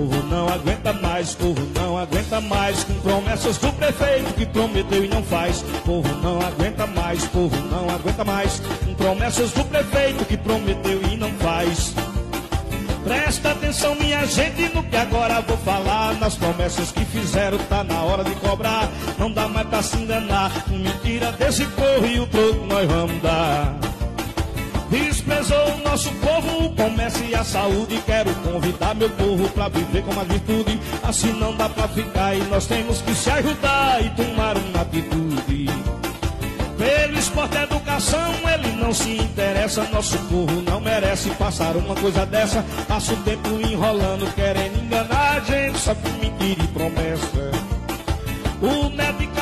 povo não aguenta mais, povo não aguenta mais, com promessas do prefeito que prometeu e não faz. Povo não aguenta mais, povo não aguenta mais, com promessas do prefeito que prometeu e não faz. Presta atenção, minha gente, no que agora vou falar. Nas promessas que fizeram, tá na hora de cobrar. Não dá mais pra se enganar. Mentira desse povo e o troco nós vamos dar. Desprezou o nosso povo, o comércio e a saúde. Quero convidar meu povo pra viver com a virtude. Assim não dá pra ficar e nós temos que se ajudar e tomar uma atitude. Pelo esporte e educação, ele não se interessa. Nosso povo não merece passar uma coisa dessa. Passa o tempo enrolando, querendo enganar a gente, só com mentira e promessa. O medicamento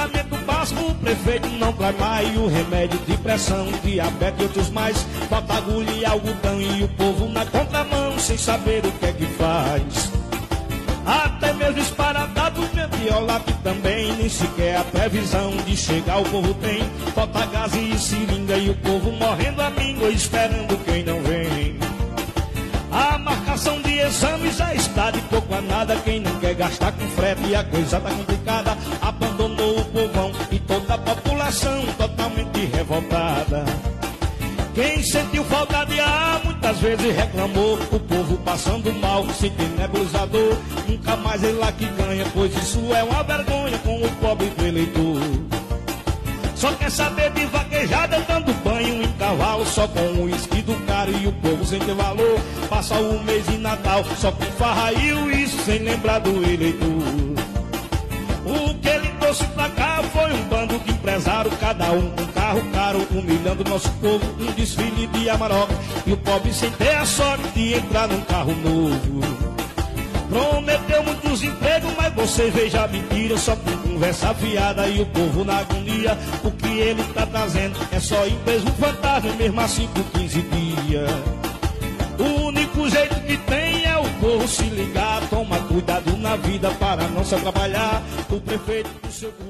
o prefeito não traz mais. O remédio de pressão, diabetes e outros mais. Bota agulha e algodão e o povo na contramão, sem saber o que é que faz. Até mesmo esparadado, viola que também nem sequer a previsão de chegar o povo tem. Falta gás e seringa e o povo morrendo a míngua, esperando quem não vem. A marcação de exame já está de pouco a nada. Quem não quer gastar com frete a coisa tá complicada, toda a população totalmente revoltada. Quem sentiu falta de ar muitas vezes reclamou. O povo passando mal, sentindo nebulizador. Nunca mais ele lá que ganha, pois isso é uma vergonha com o pobre do eleitor. Só quer saber de vaquejada, dando banho em cavalo. Só com o uísque do caro e o povo sem ter valor. Passa o mês de Natal, só com farra e o isso sem lembrar do eleitor. O que ele trouxe pra cada um com carro caro, humilhando nosso povo, um desfile de amarok. E o pobre sem ter a sorte de entrar num carro novo. Prometeu muitos empregos, mas você veja a mentira, só com conversa fiada e o povo na agonia. O que ele tá trazendo é só empresa, fantasma, mesmo assim por 15 dias. O único jeito que tem é o povo se ligar, toma cuidado na vida para não se atrapalhar. O prefeito do seu grupo.